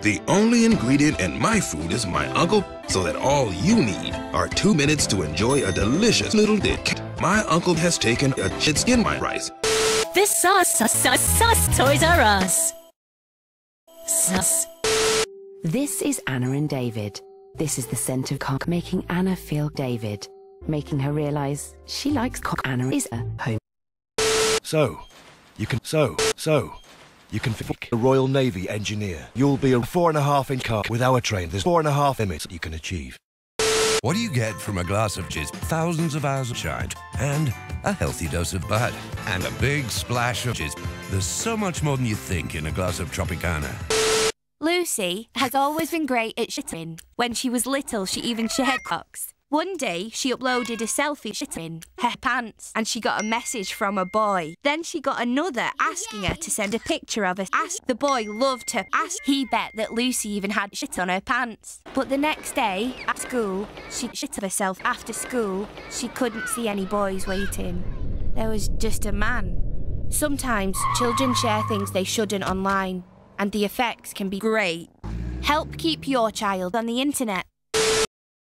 The only ingredient in my food is my uncle, so that all you need are two minutes to enjoy a delicious little dick. My uncle has taken a shit in my rice. This sauce, sauce, sauce, sauce, Toys R Us. Sauce. This is Anna and David. This is the scent of cock making Anna feel David, making her realize she likes cock. Anna is a home. So, you can so so you can pick a Royal Navy engineer. You'll be a four and a half inch car with our train. There's four and a half limits you can achieve. What do you get from a glass of jizz? Thousands of hours of shine and a healthy dose of bud and a big splash of jizz. There's so much more than you think in a glass of Tropicana. Lucy has always been great at shitting. When she was little, she even shared cocks. One day, she uploaded a selfie shitting her pants and she got a message from a boy. Then she got another asking her to send a picture of her ass. The boy loved her ass. He bet that Lucy even had shit on her pants. But the next day, at school, she shit herself. After school, she couldn't see any boys waiting. There was just a man. Sometimes children share things they shouldn't online, and the effects can be great. Help keep your child on the internet.